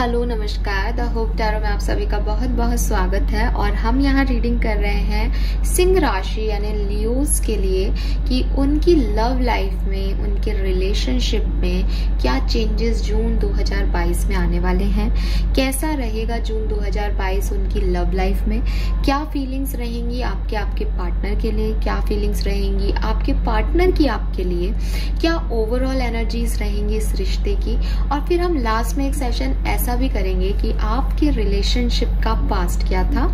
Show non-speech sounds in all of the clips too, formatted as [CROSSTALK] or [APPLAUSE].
Hello, नमस्कार। The hope tarot में आप सभी का बहुत बहुत स्वागत है और हम यहाँ रीडिंग कर रहे हैं सिंह राशि यानी लियोस के लिए कि उनकी लव लाइफ में, उनके रिलेशनशिप में क्या चेंजेस जून 2022 में आने वाले हैं? कैसा रहेगा जून 2022 उनकी लव लाइफ में? क्या फीलिंग्स रहेंगी आपके आपके पार्टनर के लिए? क्या फीलिंग्स रहेंगी आपके पार्टनर की आपके लिए? क्या ओवरऑल एनर्जीज रहेंगी इस रिश्ते की? और फिर हम लास्ट में एक सेशन ऐसा भी करेंगे कि आपके रिलेशनशिप का पास्ट क्या था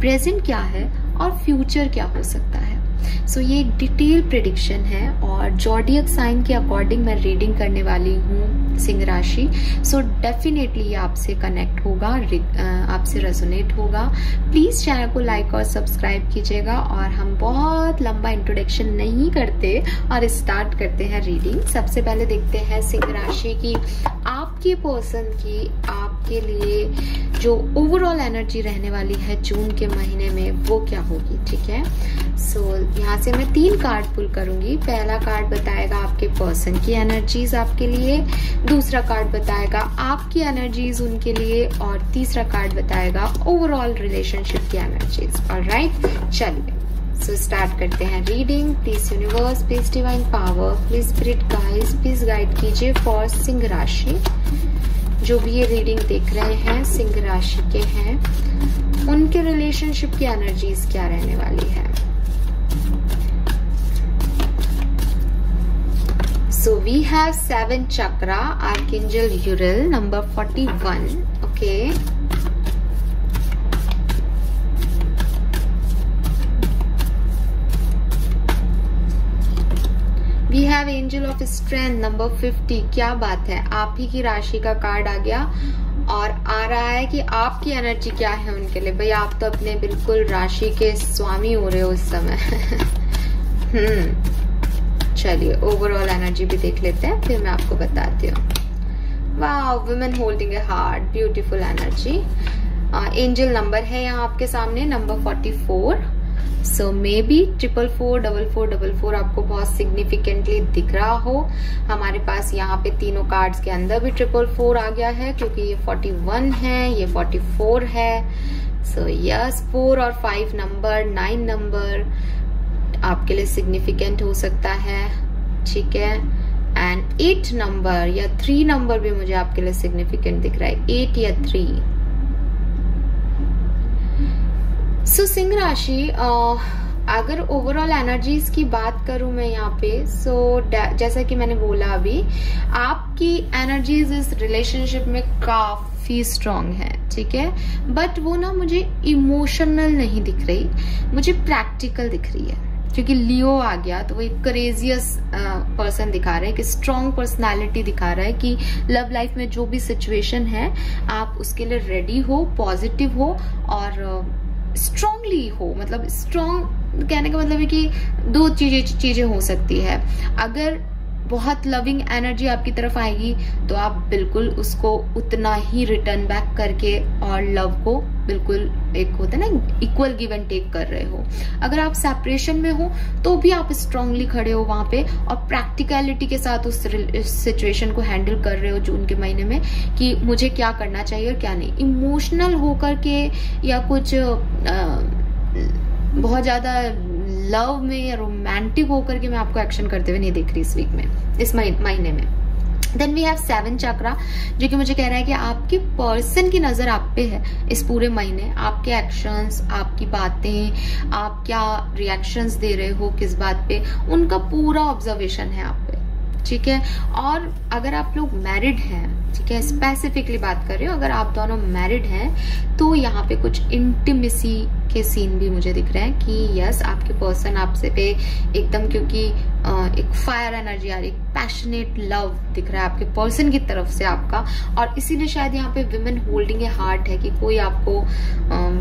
प्रेजेंट क्या है और फ्यूचर क्या हो सकता है। सो so, ये एक डिटेल प्रिडिक्शन है और जॉडियक साइन के अकॉर्डिंग मैं रीडिंग करने वाली हूँ सिंह राशि। सो डेफिनेटली ये आपसे कनेक्ट होगा आपसे रेजोनेट होगा। प्लीज़ चैनल को लाइक और सब्सक्राइब कीजिएगा और हम बहुत लंबा इंट्रोडक्शन नहीं करते और स्टार्ट करते हैं रीडिंग सबसे पहले देखते हैं सिंह राशि की आपके पर्सन की आपके लिए जो ओवरऑल एनर्जी रहने वाली है जून के महीने में वो क्या होगी ठीक है? सो so, यहाँ से मैं तीन कार्ड पुल करूँगी। पहला कार्ड बताएगा आपके पर्सन की एनर्जीज आपके लिए दूसरा कार्ड बताएगा आपकी एनर्जीज उनके लिए और तीसरा कार्ड बताएगा ओवरऑल रिलेशनशिप की एनर्जीज और राइट चलिए। सो स्टार्ट करते हैं reading please universe please divine power please spirit guides please guide कीजिए फॉर सिंह राशि। जो भी ये रीडिंग देख रहे हैं सिंह राशि के हैं उनके रिलेशनशिप की एनर्जीज क्या रहने वाली है? So we have seven chakra chakra, Archangel Uriel, number 41. Okay. We have angel of strength number 50 क्या बात है? आप ही की राशि का कार्ड आ गया। और आ रहा है कि आपकी एनर्जी क्या है उनके लिए? भाई आप तो अपने बिल्कुल राशि के स्वामी हो रहे हो इस समय। [LAUGHS] हम्म। चलिए ओवरऑल एनर्जी भी देख लेते हैं, फिर मैं आपको बताती हूँ। वाह women holding a heart beautiful energy angel number है यहाँ आपके सामने number forty four so may be triple four double four double four आपको बहुत सिग्निफिकेंटली दिख रहा हो। हमारे पास यहाँ पे तीनों कार्ड्स के अंदर भी ट्रिपल फोर आ गया है, क्योंकि ये फोर्टी वन है, ये फोर्टी फोर है। सो यस फोर और फाइव नंबर नाइन नंबर आपके लिए सिग्निफिकेंट हो सकता है, ठीक है? एंड एट नंबर या थ्री नंबर भी मुझे आपके लिए सिग्निफिकेंट दिख रहा है। एट या थ्री सो सिंह राशि अगर ओवरऑल एनर्जीज की बात करूँ मैं यहाँ पे सो so, जैसा कि मैंने बोला अभी आपकी एनर्जीज इस रिलेशनशिप में काफ़ी स्ट्रांग है ठीक है? बट वो ना मुझे इमोशनल नहीं दिख रही मुझे प्रैक्टिकल दिख रही है क्योंकि लियो आ गया तो वो एक करेजियस पर्सन दिखा रहा है कि स्ट्रांग पर्सनालिटी दिखा रहा है कि लव लाइफ में जो भी सिचुएशन है आप उसके लिए रेडी हो पॉजिटिव हो और स्ट्रांगली हो मतलब स्ट्रांग कहने का मतलब है कि दो चीज़ें चीज़ें हो सकती है। अगर बहुत लविंग एनर्जी आपकी तरफ़ आएगी तो आप बिल्कुल उसको उतना ही रिटर्न बैक करके और लव को बिल्कुल एक होता है ना इक्वल गिव एंड टेक कर रहे हो। अगर आप सेपरेशन में हो तो भी आप स्ट्रांगली खड़े हो वहाँ पे और प्रैक्टिकलिटी के साथ उस सिचुएशन को हैंडल कर रहे हो जून के महीने में कि मुझे क्या करना चाहिए और क्या नहीं। इमोशनल होकर के या कुछ आ, बहुत ज़्यादा लव में या रोमांटिक होकर के मैं आपको एक्शन करते हुए नहीं देख रही इस वीक में, इस महीने में। Then we have seven chakra जो कि मुझे कह रहा है कि आपके पर्सन की नज़र आप पे है इस पूरे महीने। आपके एक्शंस आपकी बातें, आप क्या रिएक्शंस दे रहे हो, किस बात पे, उनका पूरा ऑब्जर्वेशन है आप पे, ठीक है? और अगर आप लोग मैरिड हैं, ठीक है स्पेसिफिकली बात कर रहे हो, अगर आप दोनों मैरिड हैं तो यहाँ पे कुछ इंटीमेसी के सीन भी मुझे दिख रहे हैं कि यस आपके पर्सन आपसे पे एकदम क्योंकि एक फायर एनर्जी आ रही पैशनेट लव दिख रहा है आपके पर्सन की तरफ़ से आपका। और इसीलिए शायद यहाँ पे विमेन होल्डिंग ए हार्ट है कि कोई आपको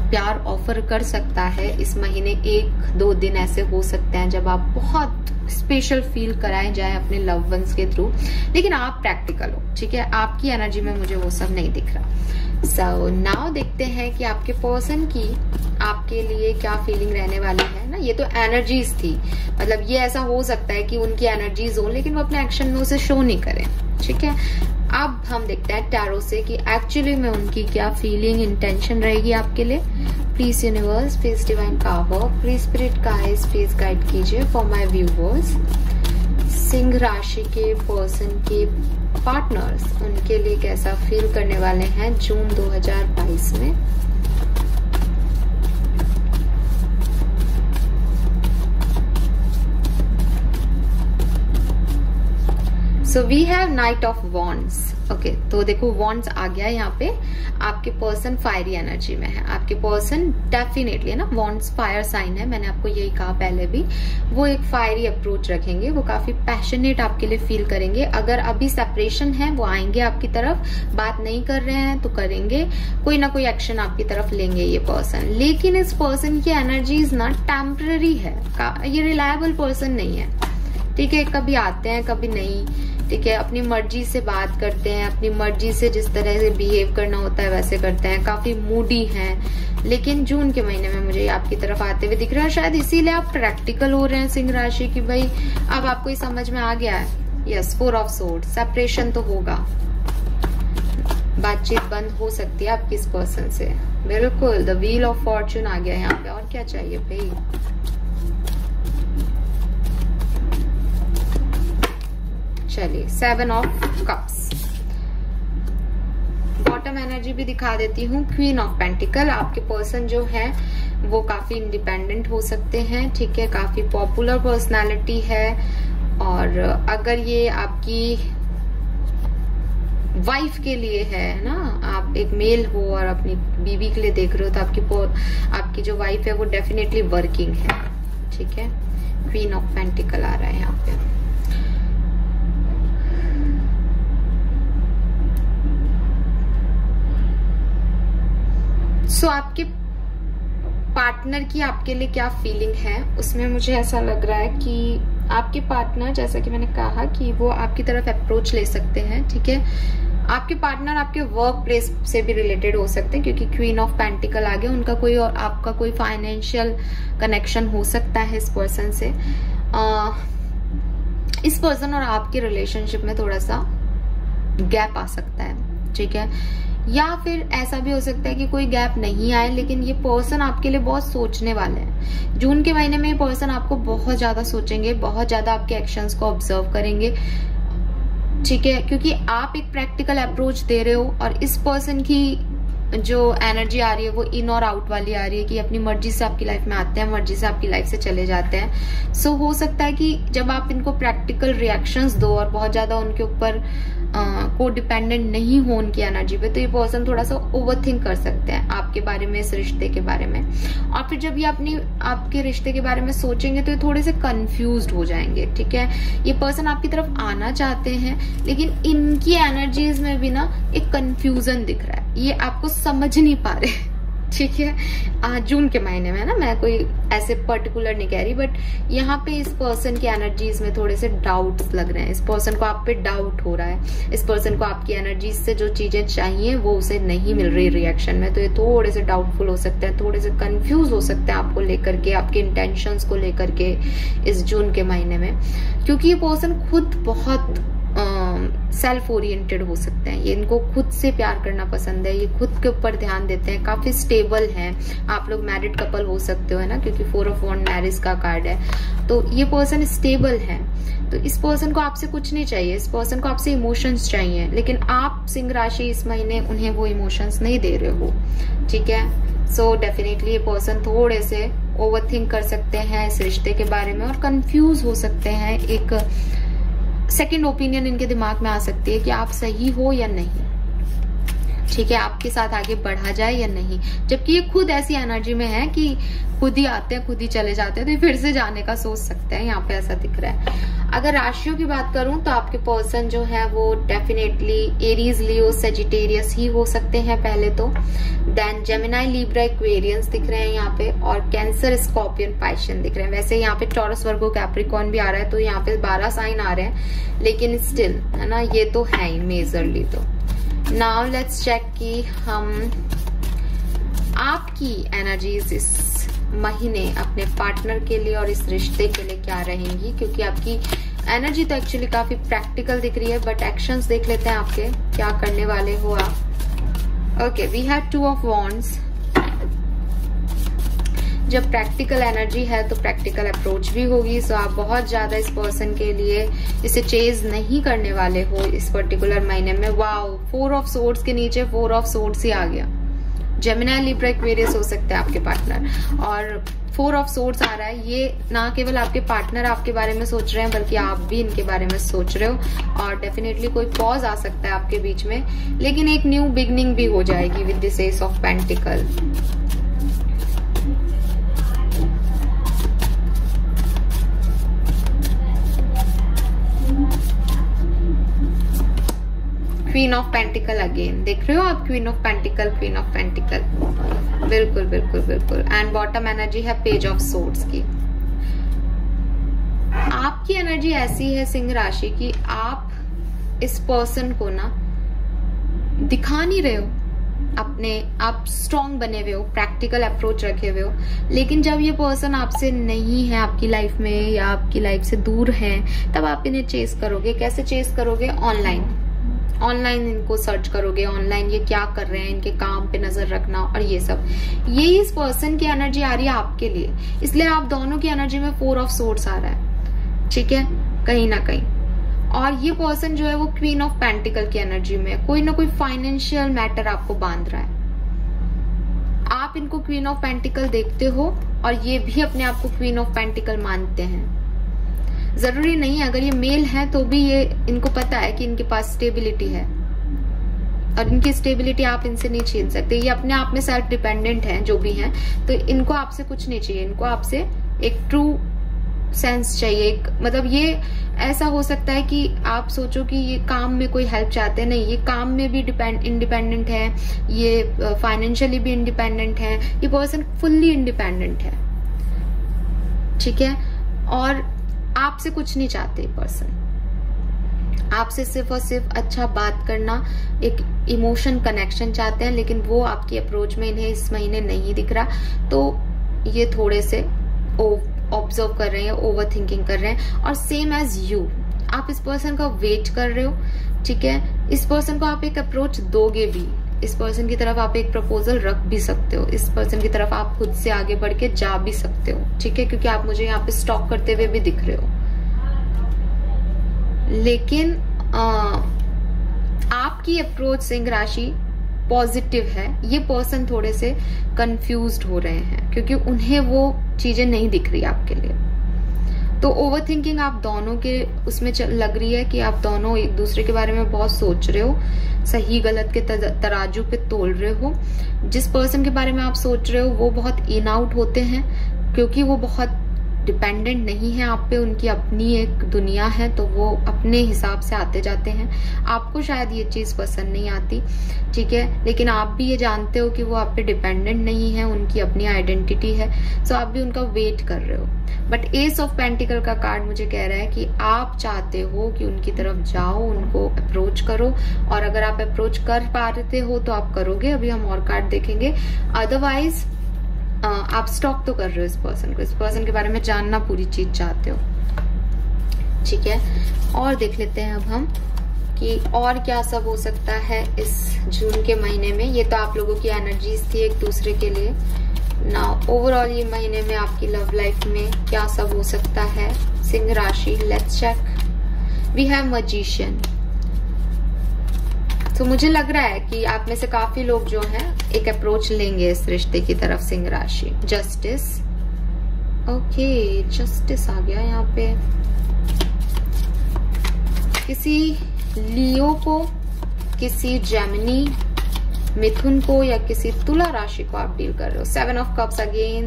प्यार ऑफ़र कर सकता है। इस महीने एक, दो दिन ऐसे हो सकते हैं जब आप बहुत स्पेशल फील कराए जाए अपने लव वंस के थ्रू लेकिन आप प्रैक्टिकल हो, ठीक है? आपकी एनर्जी में मुझे वो सब नहीं दिख रहा। सो so, नाउ देखते हैं कि आपके पर्सन की आपके लिए क्या फीलिंग रहने वाली है ना? ये तो एनर्जीज थी। मतलब ये ऐसा हो सकता है कि उनकी एनर्जीज हो लेकिन वो अपने एक्शन में उसे शो नहीं करें। ठीक है? अब हम देखते हैं टैरो से कि एक्चुअली में उनकी क्या फीलिंग इंटेंशन रहेगी आपके लिए। Please universe please divine power please spirit guides please guide कीजिए फॉर माय व्यूवर्स सिंह राशि के पर्सन के पार्टनर्स उनके लिए कैसा फील करने वाले हैं जून 2022 में? So we have knight of wands okay तो देखो वॉन्ड्स आ गया यहाँ पे। आपके पर्सन फायरी एनर्जी में है। आपके पर्सन डेफिनेटली है ना वॉन्ड्स फायर साइन है। मैंने आपको यही कहा पहले भी। वो एक फायरी अप्रोच रखेंगे। वो काफ़ी पैशनेट आपके लिए फील करेंगे। अगर अभी सेपरेशन है, वो आएँगे आपकी तरफ़। बात नहीं कर रहे हैं तो करेंगे। कोई ना कोई एक्शन आपकी तरफ़ लेंगे ये पर्सन लेकिन इस पर्सन की एनर्जीज ना टेम्पररी है। ये रिलायबल पर्सन नहीं है। ठीक है, कभी आते हैं, कभी नहीं। ठीक है, अपनी मर्ज़ी से बात करते हैं, अपनी मर्ज़ी से जिस तरह से बिहेव करना होता है वैसे करते हैं। काफ़ी मूडी हैं, लेकिन जून के महीने में मुझे आपकी तरफ़ आते हुए दिख रहा है। शायद इसीलिए आप प्रैक्टिकल हो रहे हैं सिंह राशि की, भाई। अब आपको ये समझ में आ गया है। Yes four of sword separation तो होगा। बातचीत बंद हो सकती है आपकी इस पर्सन से? बिल्कुल द व्हील ऑफ़ फॉर्चून आ गया है यहाँ पे। और क्या चाहिए, भाई? चलिए seven of cups bottom energy भी दिखा देती हूँ क्वीन ऑफ़ पेंटिकल आपके पर्सन जो है, वो काफ़ी इंडिपेंडेंट हो सकते हैं, ठीक है, काफ़ी पॉपुलर पर्सनालिटी है, और अगर ये आपकी वाइफ के लिए है ना, आप एक मेल हो और अपनी बीवी के लिए देख रहे हो तो आपकी आपकी जो वाइफ है, वो डेफिनेटली वर्किंग है, ठीक है? क्वीन ऑफ़ पेंटिकल आ रहा है यहाँ पे। सो आपके पार्टनर की आपके लिए क्या फीलिंग है? उसमें मुझे ऐसा लग रहा है कि आपके पार्टनर जैसा कि मैंने कहा कि वो आपकी तरफ़ अप्रोच ले सकते हैं ठीक है? आपके पार्टनर आपके वर्क प्लेस से भी रिलेटेड हो सकते हैं क्योंकि क्वीन ऑफ़ पेंटिकल आ गया उनका कोई और आपका कोई फाइनेंशियल कनेक्शन हो सकता है इस पर्सन से। आ, इस पर्सन और आपके रिलेशनशिप में थोड़ा सा गैप आ सकता है ठीक है? या फिर ऐसा भी हो सकता है कि कोई गैप नहीं आए लेकिन ये पर्सन आपके लिए बहुत सोचने वाले हैं। जून के महीने में ये पर्सन आपको बहुत ज़्यादा सोचेंगे बहुत ज़्यादा आपके एक्शंस को ऑब्ज़र्व करेंगे। ठीक है? क्योंकि आप एक प्रैक्टिकल अप्रोच दे रहे हो और इस पर्सन की जो एनर्जी आ रही है वो इन और आउट वाली आ रही है कि अपनी मर्ज़ी से आपकी लाइफ में आते हैं मर्ज़ी से आपकी लाइफ से चले जाते हैं। सो so, हो सकता है कि जब आप इनको प्रैक्टिकल रिएक्शंस दो और बहुत ज़्यादा उनके ऊपर को डिपेंडेंट नहीं हो उनकी एनर्जी पे तो ये पर्सन थोड़ा सा ओवर थिंक कर सकते हैं आपके बारे में, इस रिश्ते के बारे में। और फिर जब ये अपनी, आपके रिश्ते के बारे में सोचेंगे तो ये थोड़े से कंफ्यूज हो जाएँगे, ठीक है? ये पर्सन आपकी तरफ़ आना चाहते हैं, लेकिन इनकी एनर्जीज में भी ना एक कंफ्यूजन दिख रहा है। ये आपको समझ नहीं पा रहे। ठीक है। जून के महीने में ना मैं कोई ऐसे पर्टिकुलर नहीं कह रही बट यहाँ पे इस पर्सन की एनर्जीज में थोड़े से डाउट्स लग रहे हैं। इस पर्सन को आप पे डाउट हो रहा है। इस पर्सन को आपकी एनर्जीज से जो चीज़ें चाहिए वो उसे नहीं मिल रही रिएक्शन में। तो ये थोड़े से डाउटफुल हो सकते हैं थोड़े से कंफ्यूज हो सकते हैं आपको लेकर के आपके इंटेंशन को लेकर के इस जून के महीने में। क्योंकि ये पर्सन खुद बहुत सेल्फ ओरिएंटेड हो सकते हैं। ये इनको खुद से प्यार करना पसंद है ये खुद के ऊपर ध्यान देते हैं। काफ़ी स्टेबल हैं। आप लोग मैरिड कपल हो सकते हो है ना? क्योंकि फोर ऑफ़ वन मैरिज का कार्ड है। तो ये पर्सन स्टेबल है। तो इस पर्सन को आपसे कुछ नहीं चाहिए। इस पर्सन को आपसे इमोशंस चाहिए। लेकिन आप सिंह राशि इस महीने उन्हें वो इमोशंस नहीं दे रहे हो। ठीक है? सो so, डेफिनेटली ये पर्सन थोड़े से ओवर थिंक कर सकते हैं इस रिश्ते के बारे में और कंफ्यूज हो सकते हैं। एक सेकंड ओपिनियन इनके दिमाग में आ सकती है कि आप सही हो या नहीं। ठीक है, आपके साथ आगे बढ़ा जाए या नहीं। जबकि ये खुद ऐसी एनर्जी में है कि खुद ही आते हैं, खुद ही चले जाते हैं तो फिर से जाने का सोच सकते हैं, यहाँ पे ऐसा दिख रहा है। अगर राशियों की बात करूँ तो आपके पर्सन जो है, वो डेफिनेटली एरीज लियो सेजिटेरियस ही हो सकते हैं पहले तो। देन जेमिनाई लिब्रा इक्वेरियंस दिख रहे हैं यहाँ पे, और कैंसर स्कॉर्पियन पाइशन दिख रहे हैं। वैसे यहाँ पे टॉरस वर्गो कैप्रिकॉन भी आ रहा है तो यहाँ पे बारह साइन आ रहे हैं, लेकिन स्टिल है ना, ये तो है ही मेजरली तो। नाउ लेट्स चेक कि हम आपकी एनर्जीज इस महीने अपने पार्टनर के लिए और इस रिश्ते के लिए क्या रहेंगी? क्योंकि आपकी एनर्जी तो एक्चुअली काफ़ी प्रैक्टिकल दिख रही है बट एक्शंस देख लेते हैं आपके, क्या करने वाले हो आप। Okay we have two of wands जब प्रैक्टिकल एनर्जी है तो प्रैक्टिकल अप्रोच भी होगी। सो आप बहुत ज़्यादा इस पर्सन के लिए इसे चेज नहीं करने वाले हो इस पर्टिकुलर महीने में। वाओ फोर ऑफ़ सोर्ट्स के नीचे फोर ऑफ़ सोर्ट्स ही आ गया। जेमिना लिब्रा एक्वेरियस हो सकता है आपके पार्टनर और फोर ऑफ़ सोर्ट्स आ रहा है। ये ना केवल आपके पार्टनर आपके बारे में सोच रहे हैं, बल्कि आप भी इनके बारे में सोच रहे हो। और डेफिनेटली कोई पॉज आ सकता है आपके बीच में। लेकिन एक न्यू बिगनिंग भी हो जाएगी with this ace of pentacle queen of pentacle again देख रहे हो आप? Queen of pentacle queen of pentacle बिल्कुल बिल्कुल बिल्कुल. एंड बॉटम एनर्जी है पेज ऑफ़ सोर्ट्स की. आपकी एनर्जी ऐसी है सिंह राशि की, आप इस पर्सन को ना दिखा नहीं रहे हो. अपने, आप स्ट्रांग बने हुए हो प्रैक्टिकल अप्रोच रखे हुए हो. लेकिन जब ये पर्सन आपसे नहीं है, आपकी लाइफ में या आपकी लाइफ से दूर है, तब आप इन्हें चेस करोगे. कैसे चेस करोगे? ऑनलाइन ऑनलाइन इनको सर्च करोगे, ऑनलाइन ये क्या कर रहे हैं, इनके काम पे नज़र रखना और ये सब। ये इस पर्सन की एनर्जी आ रही है आपके लिए। इसलिए आप दोनों की एनर्जी में फोर ऑफ़ सोर्स आ रहा है। ठीक है? कहीं ना कहीं। और ये पर्सन जो है वो क्वीन ऑफ़ पेंटिकल की एनर्जी में है। कोई ना कोई फाइनेंशियल मैटर आपको बाँध रहा है। आप इनको क्वीन ऑफ़ पेंटिकल देखते हो और ये भी अपने आप को क्वीन ऑफ़ पेंटिकल मानते हैं। ज़रूरी नहीं है, अगर ये मेल है तो भी ये इनको पता है कि इनके पास स्टेबिलिटी है। और इनकी स्टेबिलिटी आप इनसे नहीं छीन सकते। ये अपने आप में सेल्फ डिपेंडेंट है, जो भी है। तो इनको आपसे कुछ नहीं चाहिए। इनको आपसे एक ट्रू सेंस चाहिए। एक मतलब ये ऐसा हो सकता है कि आप सोचो कि ये काम में कोई हेल्प चाहते हैं नहीं। ये काम में भी डिपेंड इंडिपेंडेंट है। ये फाइनेंशियली भी इंडिपेंडेंट है। ये पर्सन फुल्ली इंडिपेंडेंट है। ठीक है? और आपसे कुछ नहीं चाहते पर्सन आपसे सिर्फ़ और सिर्फ़ अच्छा बात करना एक इमोशन कनेक्शन चाहते हैं, लेकिन वो आपकी अप्रोच में इन्हें इस महीने नहीं दिख रहा। तो ये थोड़े से ऑब्ज़र्व कर रहे हैं ओवर थिंकिंग कर रहे हैं। और सेम एज यू आप इस पर्सन का वेट कर रहे हो, ठीक है? इस पर्सन को आप एक अप्रोच दोगे भी। इस पर्सन की तरफ़ आप एक प्रपोजल रख भी सकते हो। इस पर्सन की तरफ़ आप खुद से आगे बढ़ के जा भी सकते हो। ठीक है? क्योंकि आप मुझे यहाँ पे स्टॉक करते हुए भी दिख रहे हो। लेकिन आ, आपकी अप्रोच सिंह राशि पॉजिटिव है। ये पर्सन थोड़े से कंफ्यूज हो रहे हैं क्योंकि उन्हें वो चीज़ें नहीं दिख रही आपके लिए। तो ओवर थिंकिंग आप दोनों के उसमें लग रही है कि आप दोनों एक दूसरे के बारे में बहुत सोच रहे हो, सही गलत के तराजू पे तोल रहे हो। जिस पर्सन के बारे में आप सोच रहे हो, वो बहुत इन आउट होते हैं, क्योंकि वो बहुत डिपेंडेंट नहीं है, आप पे उनकी अपनी एक दुनिया है तो वो अपने हिसाब से आते जाते हैं। आपको शायद ये चीज़ पसंद नहीं आती, ठीक है? लेकिन आप भी ये जानते हो कि वो आप पे डिपेंडेंट नहीं है, उनकी अपनी आइडेंटिटी है सो आप भी उनका वेट कर रहे हो। बट एस ऑफ़ पेंटिकल का कार्ड मुझे कह रहा है कि आप चाहते हो कि उनकी तरफ़ जाओ, उनको अप्रोच करो, और अगर आप अप्रोच कर पा रहे हो तो आप करोगे। अभी हम और कार्ड देखेंगे। अदरवाइज़ आप स्टॉक तो कर रहे हो इस पर्सन को। इस पर्सन के बारे में जानना पूरी चीज़ चाहते हो। ठीक है? और देख लेते हैं अब हम कि और क्या सब हो सकता है इस जून के महीने में। ये तो आप लोगों की एनर्जीज थी एक दूसरे के लिए। ना ओवरऑल ये महीने में आपकी लव लाइफ में क्या सब हो सकता है? सिंह राशि let's check we have magician तो मुझे लग रहा है कि आप में से काफ़ी लोग जो हैं, एक अप्रोच लेंगे इस रिश्ते की तरफ़ सिंह राशि। जस्टिस ओके जस्टिस आ गया यहाँ पे। किसी लियो को, किसी जेमिनी मिथुन को या किसी तुला राशि को आप डील कर रहे हो। सेवन ऑफ़ कप्स अगेन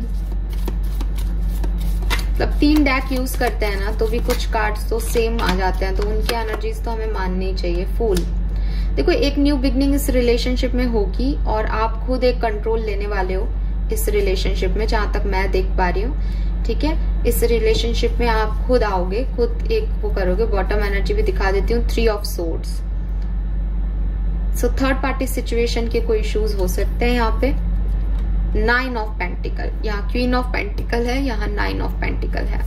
मतलब तीन डैक यूज़ करते हैं ना तो भी कुछ कार्ड्स तो सेम आ जाते हैं तो उनकी एनर्जीज तो हमें माननी चाहिए। फुल देखो, एक न्यू बिगनिंग इस रिलेशनशिप में होगी और आप खुद एक कंट्रोल लेने वाले हो इस रिलेशनशिप में, जहाँ तक मैं देख पा रही हूँ। ठीक है? इस रिलेशनशिप में आप खुद आओगे, खुद एक वो करोगे बॉटम एनर्जी भी दिखा देती हूँ three of swords so third party situation के कोई इश्यूज़ हो सकते हैं यहाँ पे। नाइन ऑफ़ पेंटिकल यहाँ क्वीन ऑफ़ पेंटिकल है, यहाँ नाइन ऑफ़ पेंटिकल है।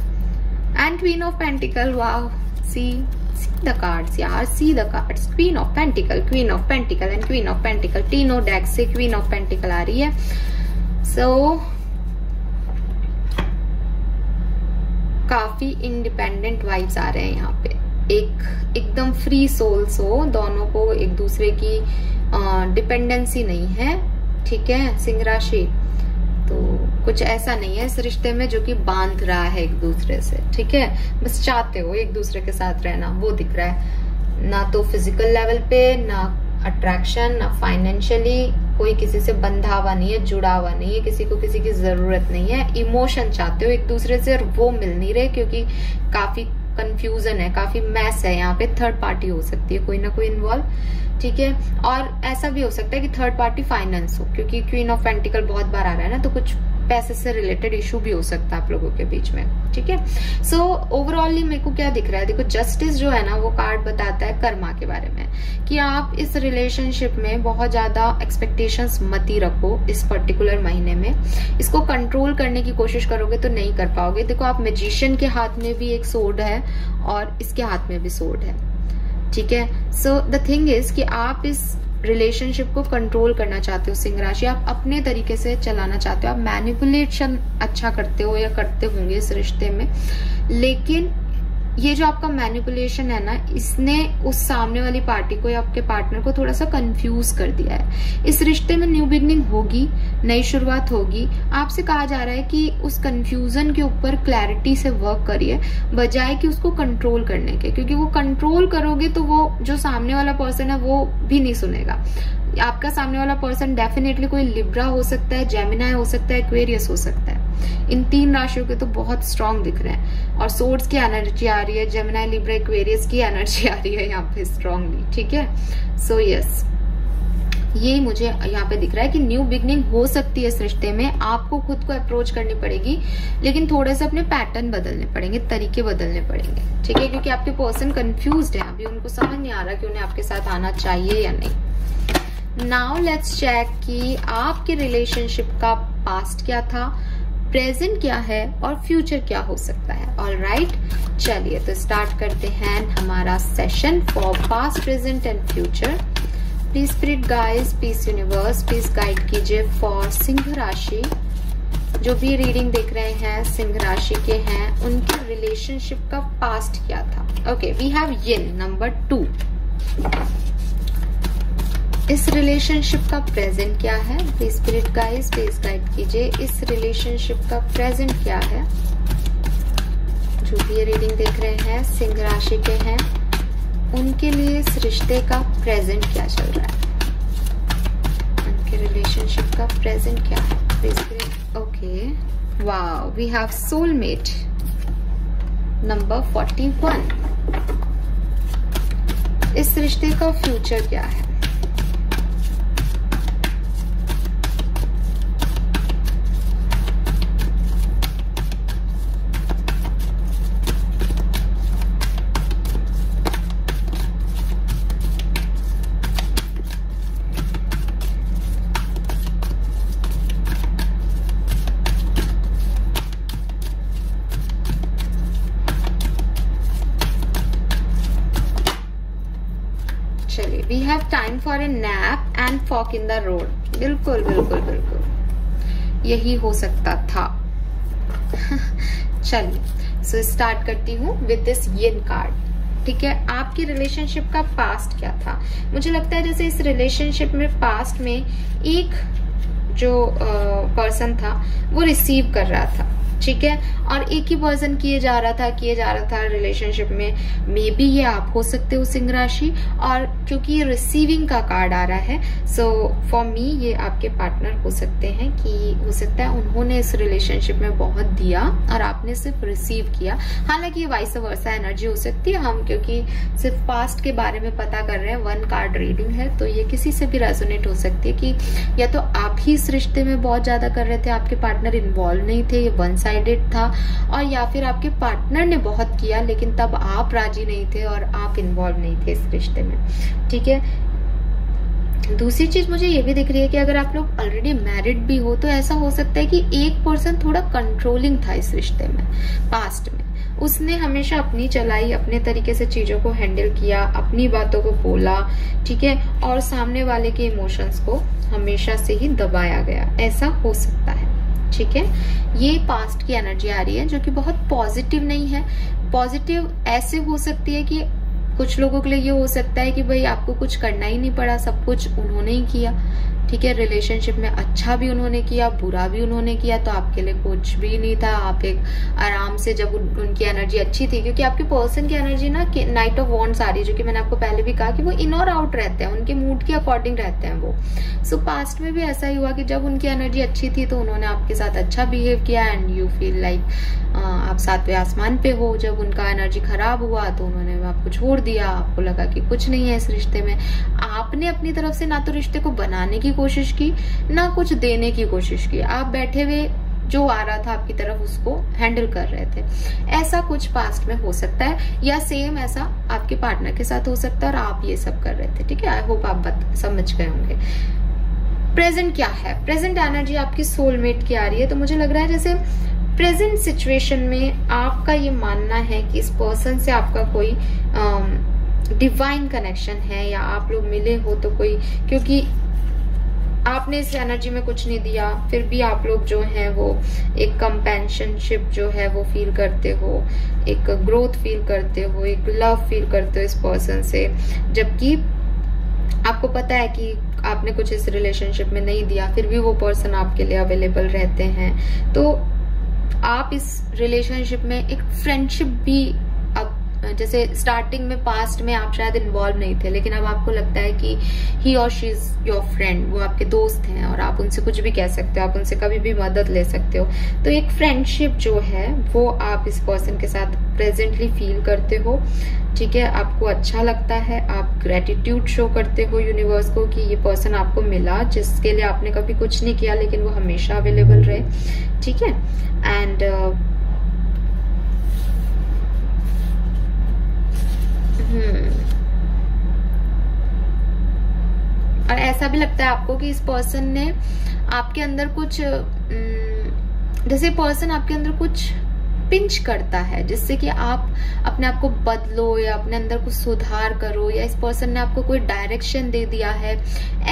एंड क्वीन ऑफ़ पेंटिकल वाह see see the cards yaar see the cards queen of pentacle queen of pentacle and queen of pentacle तीनों deck से queen of pentacle आ रही है so काफ़ी इंडिपेंडेंट वाइब्स आ रहे हैं यहाँ पे एक एकदम फ्री सोल्स हो दोनों को एक दूसरे की डिपेंडेंसी नहीं है ठीक है सिंह राशि तो कुछ ऐसा नहीं है इस रिश्ते में जो कि बाँध रहा है एक दूसरे से, ठीक है? बस चाहते हो एक दूसरे के साथ रहना, वो दिख रहा है। ना तो फ़िज़िकल लेवल पे, ना अट्रैक्शन ना फाइनेंशियली कोई किसी से बंधा हुआ नहीं है, जुड़ा हुआ नहीं है, किसी को किसी की ज़रूरत नहीं है। इमोशन चाहते हो एक दूसरे से और वो मिल नहीं रहे क्योंकि काफ़ी कंफ्यूजन है, काफ़ी मैस है यहाँ पे। थर्ड पार्टी हो सकती है, कोई ना कोई इन्वॉल्व ठीक है? और ऐसा भी हो सकता है कि थर्ड पार्टी फाइनेंस हो, क्योंकि क्वीन ऑफ़ पेंटिकल बहुत बार आ रहा है ना तो कुछ पैसे से रिलेटेड इशू भी हो सकता है आप लोगों के बीच में, ठीक है? सो ओवरऑली मेरे को क्या दिख रहा है? देखो जस्टिस जो है ना, वो कार्ड बताता है कर्मा के बारे में, कि आप इस रिलेशनशिप में बहुत ज़्यादा एक्सपेक्टेशंस मत ही रखो इस पर्टिकुलर महीने में। इसको कंट्रोल करने की कोशिश करोगे तो नहीं कर पाओगे। देखो, आप मेजिशियन के हाथ में भी एक सोड है और इसके हाथ में भी सोड है, ठीक है? सो द थिंग इज़ कि आप इस रिलेशनशिप को कंट्रोल करना चाहते हो, सिंह राशि, आप अपने तरीके से चलाना चाहते हो, आप मैनिपुलेशन अच्छा करते हो या करते होंगे इस रिश्ते में। लेकिन ये जो आपका मैनिपुलेशन है ना, इसने उस सामने वाली पार्टी को या आपके पार्टनर को थोड़ा सा कंफ्यूज कर दिया है। इस रिश्ते में न्यू बिगनिंग होगी, नई शुरुआत होगी। आपसे कहा जा रहा है कि उस कंफ्यूजन के ऊपर क्लैरिटी से वर्क करिए, बजाय कि उसको कंट्रोल करने के। क्योंकि वो कंट्रोल करोगे तो वो जो सामने वाला पर्सन है, वो भी नहीं सुनेगा। आपका सामने वाला पर्सन डेफिनेटली कोई लिब्रा हो सकता है जेमिना हो सकता है क्वेरियस हो सकता है। इन तीन राशियों के तो बहुत स्ट्रांग दिख रहे हैं। और सोर्स की एनर्जी आ रही है जेमिना लिब्रा क्वेरियस की एनर्जी आ रही है यहाँ पे स्ट्रांगली ठीक है? So so, yes yes. ये मुझे यहाँ पे दिख रहा है कि न्यू बिगनिंग हो सकती है इस रिश्ते में। आपको खुद को अप्रोच करनी पड़ेगी लेकिन थोड़े से अपने पैटर्न बदलने पड़ेंगे तरीके बदलने पड़ेंगे ठीक है? क्योंकि आपके पर्सन कंफ्यूज है अभी उनको समझ नहीं आ रहा कि उन्हें आपके साथ आना चाहिए या नहीं। नाउ लेट्स चेक कि आपके रिलेशनशिप का पास्ट क्या था? प्रेजेंट क्या है और फ्यूचर क्या हो सकता है। All right right? चलिए तो स्टार्ट करते हैं हमारा session for past present and future please spirit guides peace universe please guide कीजिए फॉर सिंह राशि। जो भी रीडिंग देख रहे हैं, सिंह राशि के हैं, उनके रिलेशनशिप का पास्ट क्या था। Okay we have yin number two इस रिलेशनशिप का प्रेजेंट क्या है? स्पिरिट गाइस प्लीज़ गाइड कीजिए। इस रिलेशनशिप का प्रेजेंट क्या है? जो भी ये रीडिंग देख रहे हैं, सिंह राशि के हैं, उनके लिए इस रिश्ते का प्रेजेंट क्या चल रहा है? उनके रिलेशनशिप का प्रेजेंट क्या है? Okay wow we have soulmate number forty one इस रिश्ते का फ्यूचर क्या है? फॉक इन द रोड बिल्कुल बिल्कुल बिल्कुल। यही हो सकता था। [LAUGHS] चलिए सो स्टार्ट करती हूँ विद दिस येन कार्ड ठीक है, आपकी रिलेशनशिप का पास्ट क्या था? मुझे लगता है जैसे इस रिलेशनशिप में पास्ट में एक जो पर्सन था, वो रिसीव कर रहा था। ठीक है और एक ही पर्सन किए जा रहा था, किए जा रहा था रिलेशनशिप में। मे बी ये आप हो सकते हो सिंह राशि और क्योंकि ये रिसीविंग का कार्ड आ रहा है सो फॉर मी ये आपके पार्टनर हो सकते हैं कि हो सकता है उन्होंने इस रिलेशनशिप में बहुत दिया और आपने सिर्फ़ रिसीव किया। हालाँकि ये वाइस वर्षा एनर्जी हो सकती है, हम क्योंकि सिर्फ़ पास्ट के बारे में पता कर रहे हैं वन कार्ड रीडिंग है तो ये किसी से भी रेजोनेट हो सकती है कि या तो आप ही इस रिश्ते में बहुत ज़्यादा कर रहे थे, आपके पार्टनर इन्वॉल्व नहीं थे, ये वन साइडेड था और या फिर आपके पार्टनर ने बहुत किया, लेकिन तब आप राज़ी नहीं थे और आप इन्वॉल्व नहीं थे इस रिश्ते में। ठीक है? दूसरी चीज़ मुझे ये भी दिख रही है कि अगर आप लोग ऑलरेडी मैरिड भी हो तो ऐसा हो सकता है कि एक पर्सन थोड़ा कंट्रोलिंग था इस रिश्ते में पास्ट में। उसने हमेशा अपनी चलाई, अपने तरीके से चीज़ों को हैंडल किया, अपनी बातों को बोला, ठीक है? और सामने वाले के इमोशंस को हमेशा से ही दबाया गया। ऐसा हो सकता है। ठीक है? ये पास्ट की एनर्जी आ रही है, जो कि बहुत पॉजिटिव नहीं है। पॉजिटिव ऐसे हो सकती है कि कुछ लोगों के लिए ये हो सकता है कि भाई आपको कुछ करना ही नहीं पड़ा, सब कुछ उन्होंने ही किया। ठीक है रिलेशनशिप में अच्छा भी उन्होंने किया बुरा भी उन्होंने किया तो आपके लिए कुछ भी नहीं था। आप एक आराम से जब उन, उनकी एनर्जी अच्छी थी क्योंकि आपके पर्सन की एनर्जी ना नाइट ऑफ़ वॉन्ट्स आ रही जो कि मैंने आपको पहले भी कहा कि वो इन और आउट रहते हैं उनके मूड के अकॉर्डिंग रहते हैं वो। सो so, पास्ट में भी ऐसा ही हुआ कि जब उनकी एनर्जी अच्छी थी तो उन्होंने आपके साथ अच्छा बिहेव किया एंड यू फील लाइक आप सातवें आसमान पे हो। जब उनका एनर्जी खराब हुआ तो उन्होंने आपको छोड़ दिया। आपको लगा कि कुछ नहीं है इस रिश्ते में। आपने अपनी तरफ़ से ना तो रिश्ते को बनाने की कोशिश की, ना कुछ देने की कोशिश की। आप बैठे हुए जो आ रहा था आपकी तरफ़, उसको हैंडल कर रहे थे। ऐसा कुछ पास्ट में हो सकता है, या सेम ऐसा आपके पार्टनर के साथ हो सकता है और आप ये सब कर रहे थे, ठीक है? आई होप आप बात, समझ गए होंगे। प्रेजेंट क्या है? प्रेजेंट एनर्जी आपकी सोलमेट की आ रही है तो मुझे लग रहा है जैसे प्रेजेंट सिचुएशन में आपका ये मानना है कि इस पर्सन से आपका कोई डिवाइन कनेक्शन है, या आप लोग मिले हो तो कोई, क्योंकि आपने इस एनर्जी में कुछ नहीं दिया, फिर भी आप लोग जो हैं वो एक कंपेंशनशिप जो है वो फील करते हो, एक ग्रोथ फील करते हो, एक लव फील करते हो इस पर्सन से। जबकि आपको पता है कि आपने कुछ इस रिलेशनशिप में नहीं दिया, फिर भी वो पर्सन आपके लिए अवेलेबल रहते हैं। तो आप इस रिलेशनशिप में एक फ्रेंडशिप भी जैसे स्टार्टिंग में पास्ट में आप शायद इन्वॉल्व नहीं थे, लेकिन अब आपको लगता है कि ही और शी इज़ योर फ्रेंड वो आपके दोस्त हैं और आप उनसे कुछ भी कह सकते हो, आप उनसे कभी भी मदद ले सकते हो। तो एक फ्रेंडशिप जो है, वो आप इस पर्सन के साथ प्रेजेंटली फील करते हो, ठीक है? आपको अच्छा लगता है, आप ग्रेटिट्यूड शो करते हो यूनिवर्स को कि ये पर्सन आपको मिला, जिसके लिए आपने कभी कुछ नहीं किया, लेकिन वो हमेशा अवेलेबल रहे, ठीक है? एंड और ऐसा भी लगता है आपको कि इस पर्सन ने आपके अंदर कुछ जैसे पर्सन आपके अंदर कुछ पिंच करता है, जिससे कि आप अपने आप को बदलो या अपने अंदर कुछ सुधार करो, या इस पर्सन ने आपको कोई डायरेक्शन दे दिया है,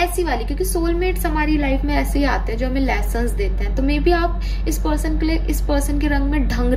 ऐसी वाली। क्योंकि सोलमेट्स हमारी लाइफ में ऐसे ही आते हैं जो हमें लेसन देते हैं। तो मे बी आप इस पर्सन के लिए, इस पर्सन के रंग में ढंग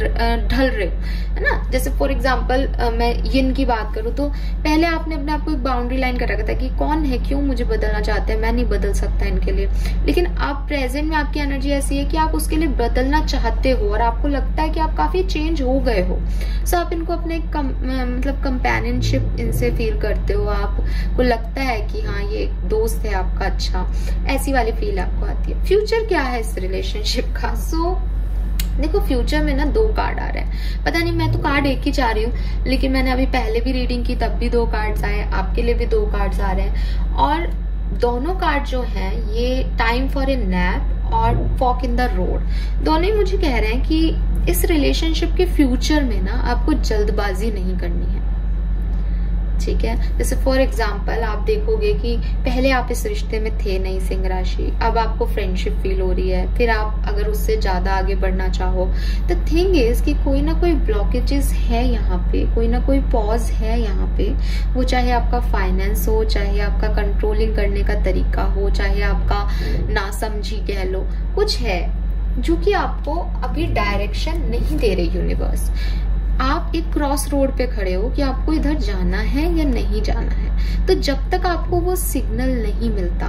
ढल रहे हो। है ना? जैसे फॉर एग्ज़ाम्पल मैं यिन की बात करूँ तो पहले आपने अपने आप को एक बाउंड्री लाइन कर रखा था कि कौन है क्यों मुझे बदलना चाहते हैं मैं नहीं बदल सकता इनके लिए। लेकिन आप प्रेजेंट में आपकी एनर्जी ऐसी है कि आप उसके लिए बदलना चाहते हो और आपको लगता है कि आप काफ़ी चेंज हो गए हो। सो आप इनको अपने कम, मतलब कंपेनियनशिप इनसे फील करते हो। आपको लगता है कि हाँ ये एक दोस्त है आपका अच्छा। ऐसी वाली फील आपको आती है। फ्यूचर क्या है इस रिलेशनशिप का? सो so, देखो फ्यूचर में ना दो कार्ड आ रहे हैं। पता नहीं, मैं तो कार्ड एक ही चाह रही हूँ, लेकिन मैंने अभी पहले भी रीडिंग की, तब भी दो कार्ड्स आए, आपके लिए भी दो कार्ड्स आ रहे हैं। और दोनों कार्ड जो हैं, ये टाइम फॉर ए नैप और वॉक इन द रोड दोनों ही मुझे कह रहे हैं कि इस रिलेशनशिप के फ्यूचर में ना आपको जल्दबाजी नहीं करनी है। ठीक है? जैसे फॉर एग्ज़ाम्पल आप देखोगे कि पहले आप इस रिश्ते में थे नहीं सिंह राशि अब आपको फ्रेंडशिप फील हो रही है। फिर आप अगर उससे ज़्यादा आगे बढ़ना चाहो तो थिंग इज़ कि कोई ना कोई ब्लॉकेजेस है यहाँ पे। कोई ना कोई पॉज है यहाँ पे। वो चाहे आपका फाइनेंस हो, चाहे आपका कंट्रोलिंग करने का तरीका हो, चाहे आपका नासमझी कह लो, कुछ है जो कि आपको अभी डायरेक्शन नहीं दे रही यूनिवर्स आप एक क्रॉस रोड पे खड़े हो कि आपको इधर जाना है या नहीं जाना है तो जब तक आपको वो सिग्नल नहीं मिलता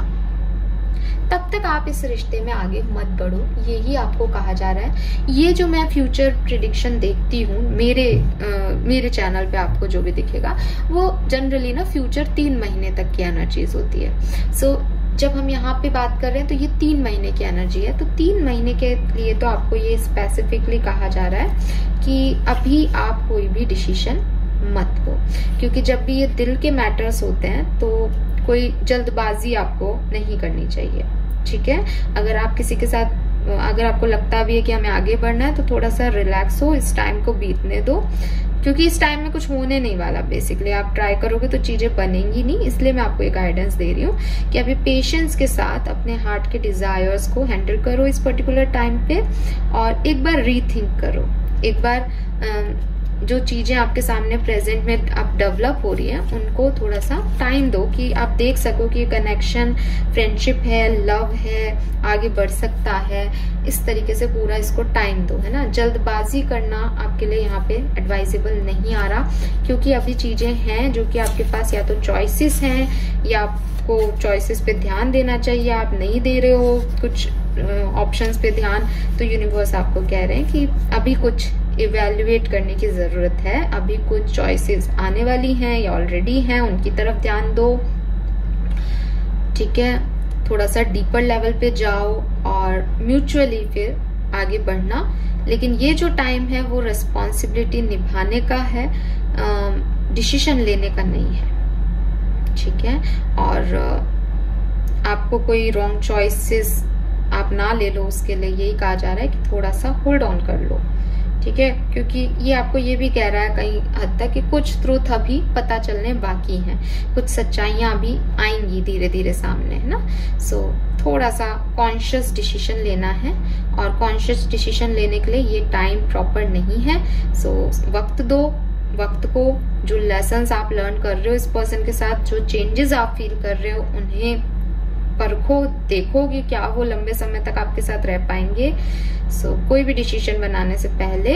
तब तक आप इस रिश्ते में आगे मत बढ़ो। यही आपको कहा जा रहा है। ये जो मैं फ्यूचर प्रिडिक्शन देखती हूँ मेरे आ, मेरे चैनल पे आपको जो भी दिखेगा वो जनरली ना फ्यूचर तीन महीने तक की एनर्जीज होती है। सो so, जब हम यहाँ पे बात कर रहे हैं तो ये तीन महीने की एनर्जी है। तो तीन महीने के लिए तो आपको ये स्पेसिफिकली कहा जा रहा है कि अभी आप कोई भी डिसीज़न मत हो क्योंकि जब भी ये दिल के मैटर्स होते हैं तो कोई जल्दबाजी आपको नहीं करनी चाहिए। ठीक है? अगर आप किसी के साथ अगर आपको लगता भी है कि हमें आगे बढ़ना है तो थोड़ा सा रिलैक्स हो, इस टाइम को बीतने दो। क्योंकि इस टाइम में कुछ होने नहीं वाला बेसिकली आप ट्राई करोगे तो चीज़ें बनेंगी नहीं, इसलिए मैं आपको एक गाइडेंस दे रही हूँ कि अभी पेशेंस के साथ अपने हार्ट के डिजायर्स को हैंडल करो इस पर्टिकुलर टाइम पे और एक बार रीथिंक करो। एक बार जो चीज़ें आपके सामने प्रेजेंट में आप डेवलप हो रही है, उनको थोड़ा सा टाइम दो कि आप देख सको कि कनेक्शन फ्रेंडशिप है लव है, आगे बढ़ सकता है। इस तरीके से पूरा इसको टाइम दो, है ना? जल्दबाजी करना आपके लिए यहाँ पे एडवाइजेबल नहीं आ रहा, क्योंकि अभी चीज़ें हैं जो कि आपके पास या तो चॉइसेस हैं, या आपको चॉइसेस पे ध्यान देना चाहिए, आप नहीं दे रहे हो कुछ ऑप्शंस पे ध्यान तो यूनिवर्स आपको कह रहे हैं कि अभी कुछ इवेल्युएट करने की ज़रूरत है। अभी कुछ चॉइसेस आने वाली हैं या ऑलरेडी हैं, उनकी तरफ़ ध्यान दो। ठीक है? थोड़ा सा डीपर लेवल पे जाओ और म्यूचुअली फिर आगे बढ़ना। लेकिन ये जो टाइम है, वो रिस्पॉन्सिबिलिटी निभाने का है डिसीज़न लेने का नहीं है। ठीक है? और आपको कोई रॉन्ग चॉइसेस आप ना ले लो, उसके लिए यही कहा जा रहा है कि थोड़ा सा होल्ड ऑन कर लो। ठीक है? क्योंकि ये आपको ये भी कह रहा है कहीं हद तक कि कुछ ट्रूथ अभी पता चलने बाकी हैं। कुछ सच्चाइयाँ अभी आएँगी धीरे धीरे सामने है ना? सो so, थोड़ा सा कॉन्शियस डिसीज़न लेना है और कॉन्शियस डिसीज़न लेने के लिए ये टाइम प्रॉपर नहीं है। सो so, वक्त दो वक्त को जो लेसन आप लर्न कर रहे हो इस पर्सन के साथ जो चेंजेस आप फील कर रहे हो उन्हें परखो देखो कि क्या वो लंबे समय तक आपके साथ रह पाएँगे। सो so, कोई भी डिसीज़न बनाने से पहले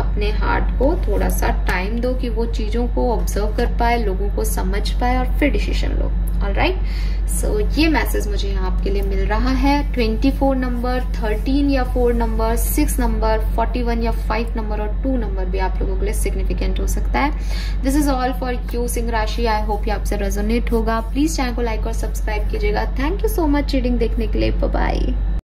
अपने हार्ट को थोड़ा सा टाइम दो कि वो चीज़ों को ऑब्ज़र्व कर पाए लोगों को समझ पाए और फिर डिसीज़न लो। ऑल राइट सो ये मैसेज मुझे आपके लिए मिल रहा है। 24 नंबर 13 या 4 नंबर 6 नंबर 41 या 5 नंबर और 2 नंबर भी आप लोगों के लिए सिग्निफिकेंट हो सकता है। This is all for you Singh राशि आई होप ये आपसे रेजोनेट होगा। प्लीज़ चैनल को लाइक और सब्सक्राइब कीजिएगा। Thank you so much reading देखने के लिए। बाय